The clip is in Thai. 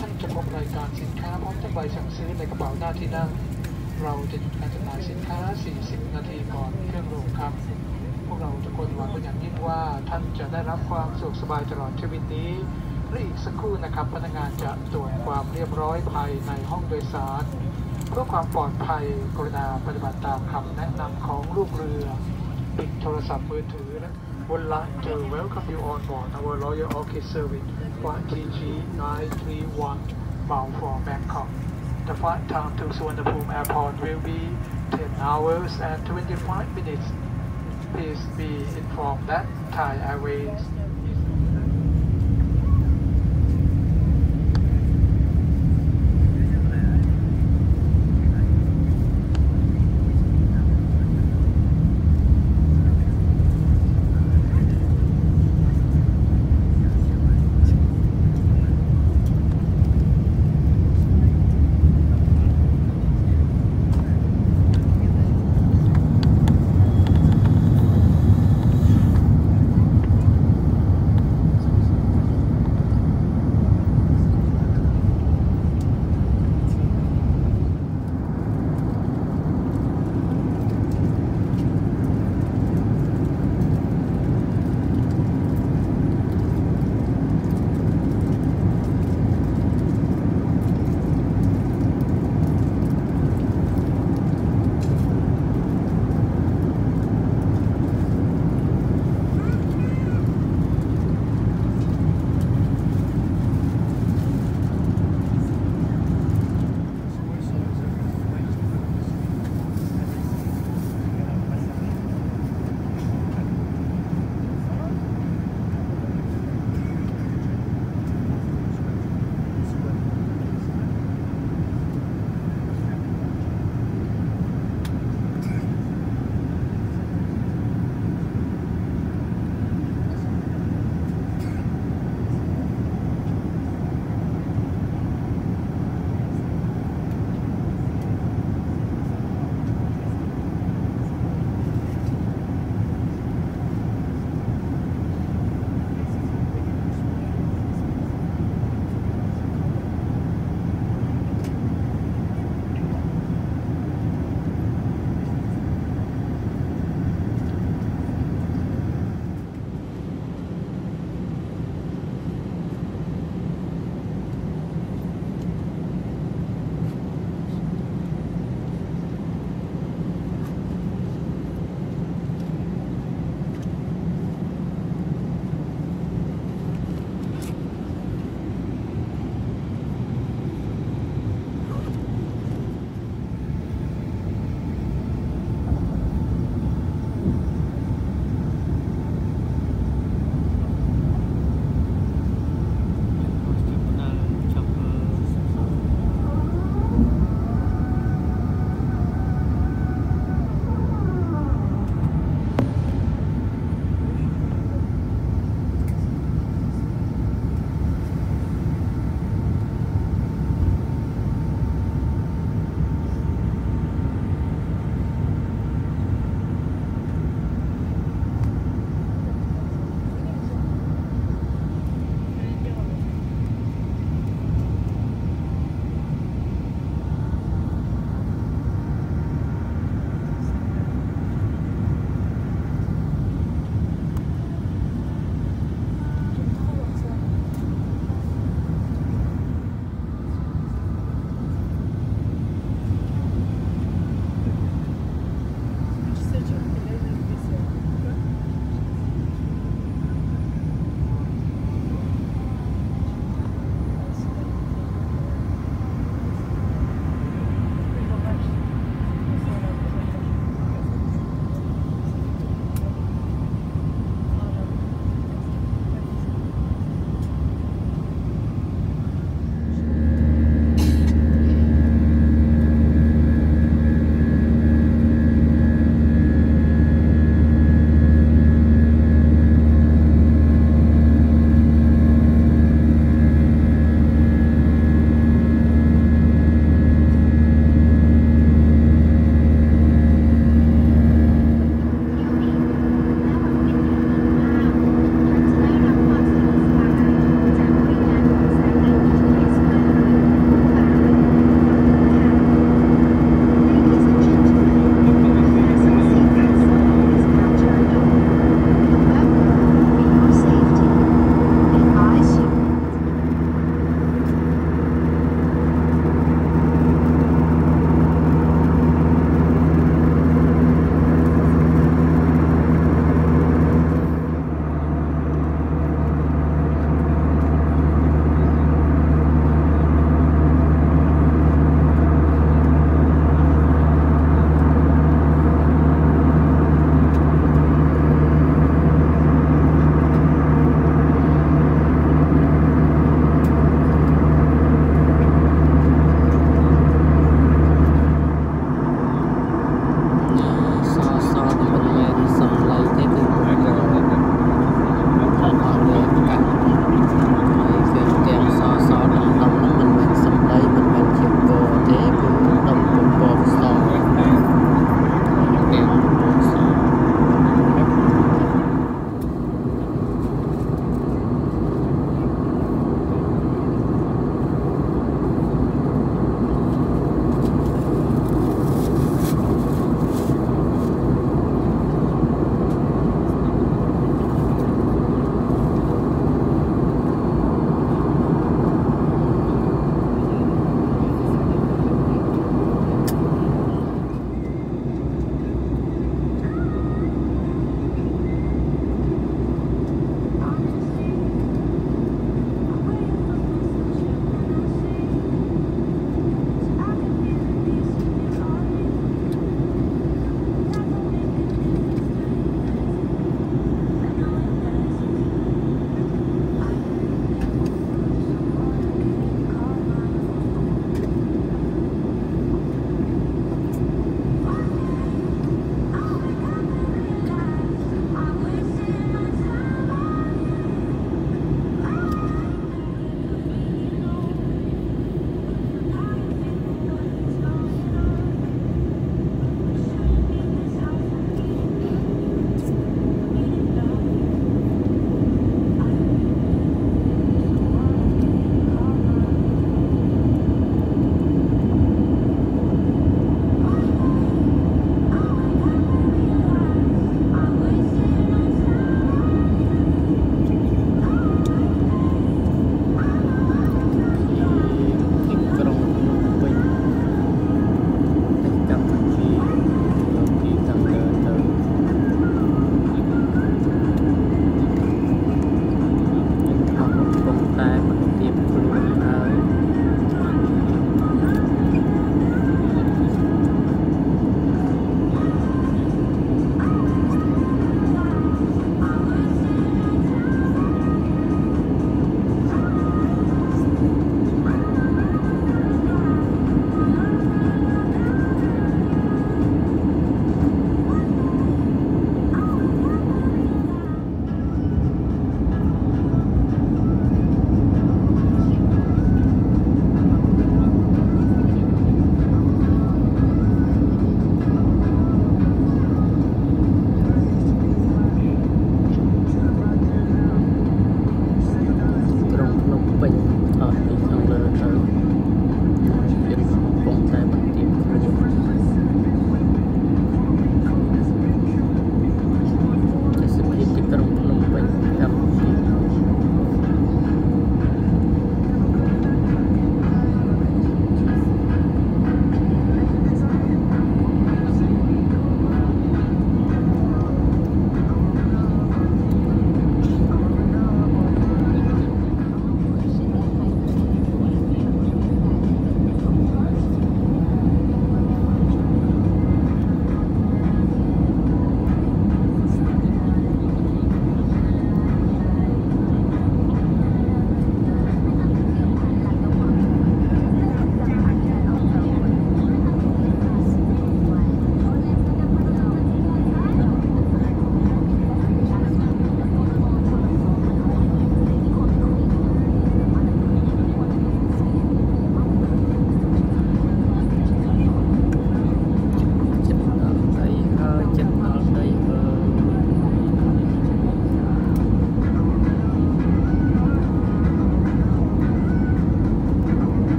ท่านจะพบรายการสินค้าพร้อมทั้งใบสั่งซื้อในกระเป๋าหน้าที่นั่ง เราจะหยุดการจำหน่ายสินค้า 40 นาทีก่อนเครื่องลงครับ พวกเราทุกคนหวังเป็นอย่างยิ่งว่าท่านจะได้รับความสะดวกสบายตลอดชีวิตนี้และอีกสักครู่นะครับ พนักงานจะตรวจความเรียบร้อยภายในห้องโดยสาร เพื่อความปลอดภัยกรุณาปฏิบัติตามคำแนะนำของลูกเรือปิดโทรศัพท์มือถือและ would like to welcome you on board our Royal Orchid Service flight TG 931 bound for Bangkok. The flight time to Suvarnabhumi Airport will be 10 hours and 25 minutes. Please be informed that Thai Airways